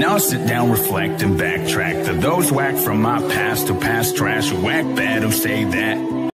Now I sit down, reflect, and backtrack. To those whack from my past To past trash, whack bad, who say that.